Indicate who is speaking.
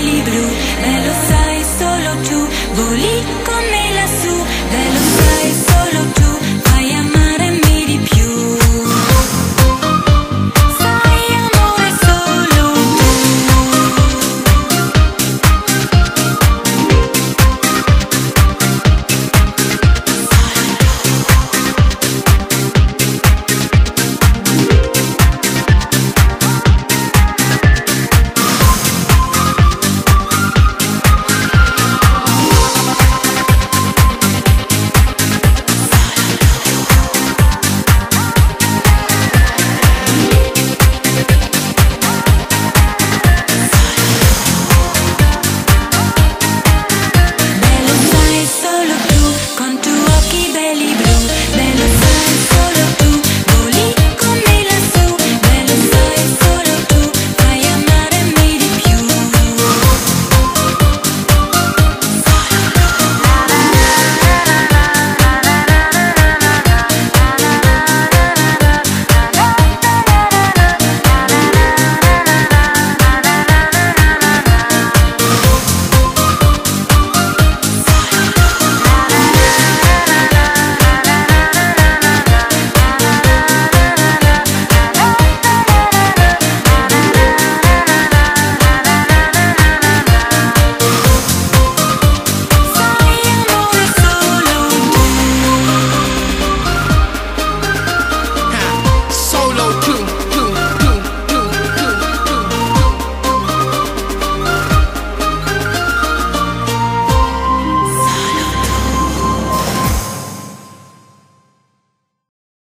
Speaker 1: люблю.